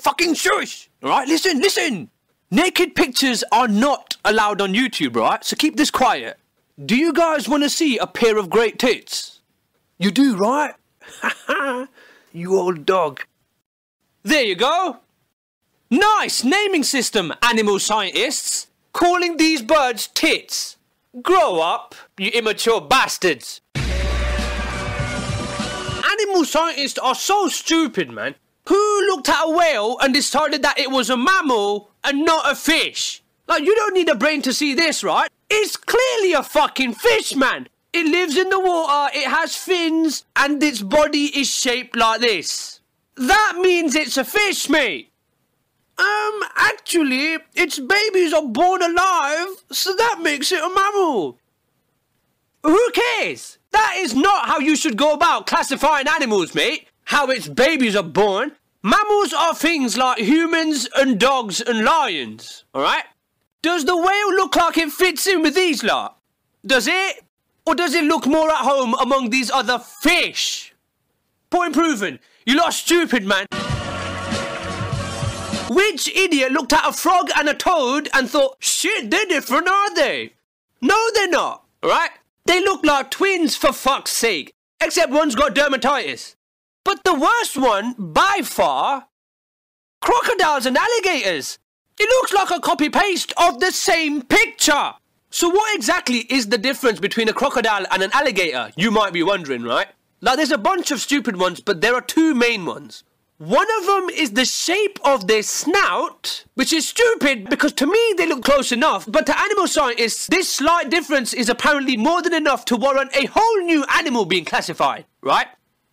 Fucking shush! Alright, listen, listen! Naked pictures are not allowed on YouTube, right? So keep this quiet. Do you guys want to see a pair of great tits? You do, right? you old dog. There you go. Nice naming system, animal scientists. Calling these birds tits. Grow up, you immature bastards. Scientists are so stupid, man. Who looked at a whale and decided that it was a mammal and not a fish? Like, you don't need a brain to see this, right? It's clearly a fucking fish, man. It lives in the water, it has fins, and its body is shaped like this. That means it's a fish, mate. Um, actually, its babies are born alive, so that makes it a mammal. Who cares? That is not how you should go about classifying animals, mate. How its babies are born. Mammals are things like humans and dogs and lions, alright? Does the whale look like it fits in with these lot? Does it? Or does it look more at home among these other fish? Point proven. You lot stupid, man. Which idiot looked at a frog and a toad and thought, shit, they're different, are they? No, they're not, right? They look like twins for fuck's sake, except one's got dermatitis. But the worst one, by far, crocodiles and alligators. It looks like a copy paste of the same picture. So what exactly is the difference between a crocodile and an alligator? You might be wondering, right? Like there's a bunch of stupid ones, but there are two main ones. One of them is the shape of their snout, which is stupid because to me they look close enough, but to animal scientists, this slight difference is apparently more than enough to warrant a whole new animal being classified, right?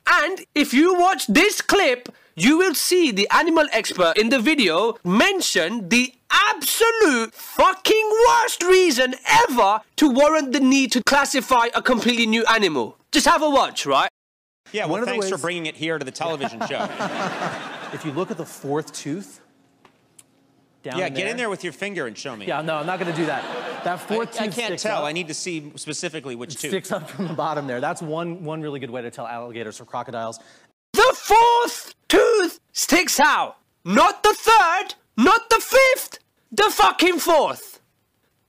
And if you watch this clip, you will see the animal expert in the video mention the absolute fucking worst reason ever to warrant the need to classify a completely new animal. Just have a watch, right? Yeah, well, thanks ways... for bringing it here to the television show. if you look at the fourth tooth, down yeah, in get in there with your finger and show me. Yeah, no, I'm not going to do that. That fourth I, tooth I can't tell. Up. I need to see specifically which it tooth. sticks up from the bottom there. That's one one really good way to tell alligators from crocodiles. The fourth tooth sticks out. Not the third, not the fifth, the fucking fourth.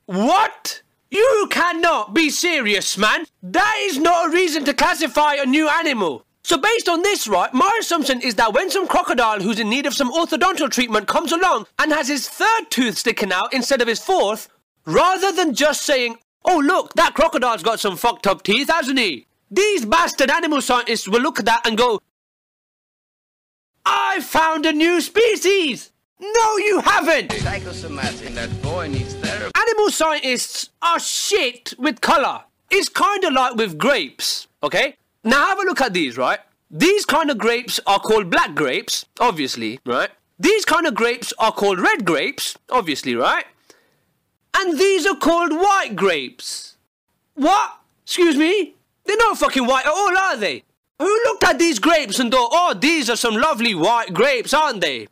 What? You cannot be serious, man. That is not a reason to classify a new animal. So based on this, right, my assumption is that when some crocodile who's in need of some orthodontal treatment comes along and has his third tooth sticking out instead of his fourth, rather than just saying, oh look, that crocodile's got some fucked up teeth, hasn't he? These bastard animal scientists will look at that and go, I found a new species! No, you haven't! Psychosomatic, that boy needs therapy. Animal scientists are shit with colour. It's kind of like with grapes, okay? Now have a look at these, right? These kind of grapes are called black grapes, obviously, right? These kind of grapes are called red grapes, obviously, right? And these are called white grapes. What? Excuse me? They're not fucking white at all, are they? Who looked at these grapes and thought, oh, these are some lovely white grapes, aren't they?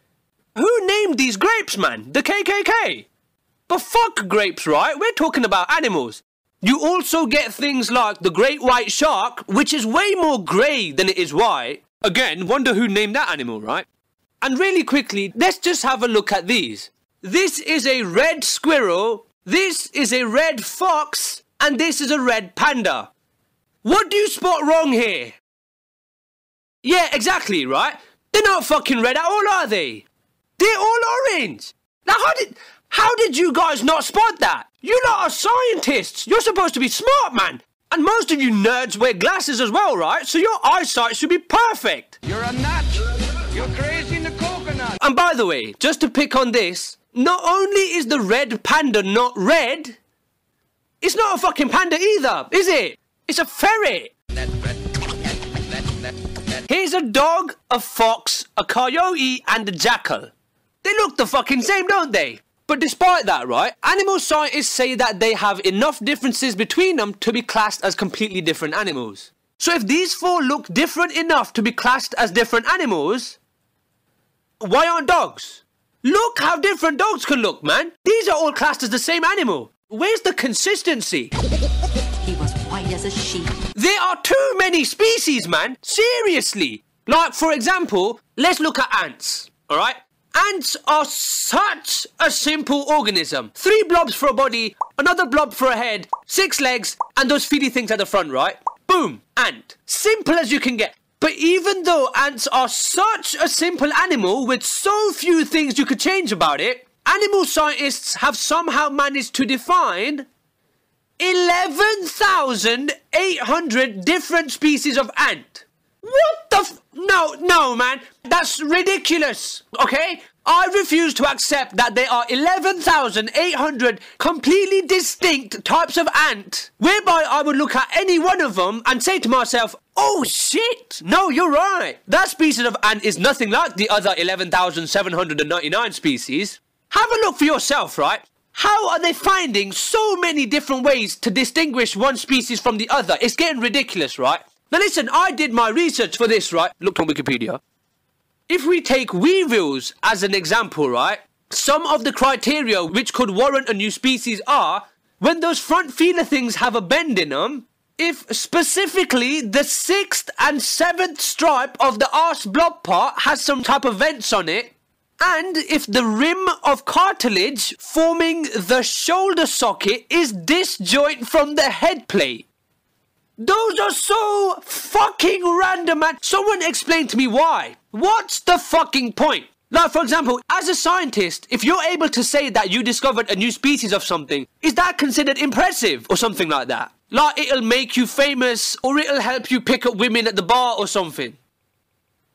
Who named these grapes, man? The KKK? But fuck grapes, right? We're talking about animals. You also get things like the great white shark, which is way more grey than it is white. Again, wonder who named that animal, right? And really quickly, let's just have a look at these. This is a red squirrel, this is a red fox, and this is a red panda. What do you spot wrong here? Yeah, exactly, right? They're not fucking red at all, are they? They're all orange. Now, how did how did you guys not spot that? You lot are scientists. You're supposed to be smart, man. And most of you nerds wear glasses as well, right? So your eyesight should be perfect. You're a nut. You're crazy in the coconut. And by the way, just to pick on this, not only is the red panda not red, it's not a fucking panda either, is it? It's a ferret. Here's a dog, a fox, a coyote, and a jackal. They look the fucking same, don't they? But despite that, right, animal scientists say that they have enough differences between them to be classed as completely different animals. So if these four look different enough to be classed as different animals, why aren't dogs? Look how different dogs can look, man. These are all classed as the same animal. Where's the consistency? He was white as a sheet. There are too many species, man. Seriously. Like, for example, let's look at ants, alright? Ants are such a simple organism. Three blobs for a body, another blob for a head, six legs, and those feely things at the front, right? Boom, ant. Simple as you can get. But even though ants are such a simple animal with so few things you could change about it, animal scientists have somehow managed to define 11,800 different species of ant. No, no, man. That's ridiculous. Okay? I refuse to accept that there are 11,800 completely distinct types of ant, whereby I would look at any one of them and say to myself, oh shit, no, you're right. That species of ant is nothing like the other 11,799 species. Have a look for yourself, right? How are they finding so many different ways to distinguish one species from the other? It's getting ridiculous, right? Now listen, I did my research for this, right? Looked on Wikipedia. If we take weevils as an example, right? Some of the criteria which could warrant a new species are when those front feeler things have a bend in them, if specifically the sixth and seventh stripe of the arse blob part has some type of vents on it, and if the rim of cartilage forming the shoulder socket is disjoint from the head plate. Those are so fucking random, man. Someone explain to me why. What's the fucking point? Like, for example, as a scientist, if you're able to say that you discovered a new species of something, is that considered impressive or something like that? Like, it'll make you famous or it'll help you pick up women at the bar or something.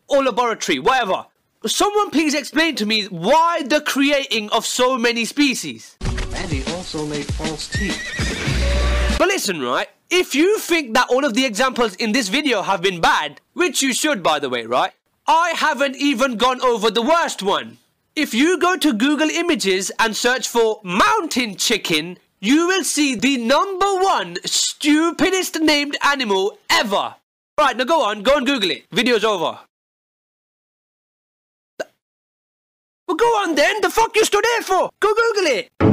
Or laboratory, whatever. Someone please explain to me why the creating of so many species. And he also made false teeth. But listen, right? If you think that all of the examples in this video have been bad, which you should by the way, right? I haven't even gone over the worst one. If you go to Google Images and search for mountain chicken, you will see the number one stupidest named animal ever. Right, now go on, go and Google it. Video's over. Well, go on then. The fuck you stood there for? Go Google it.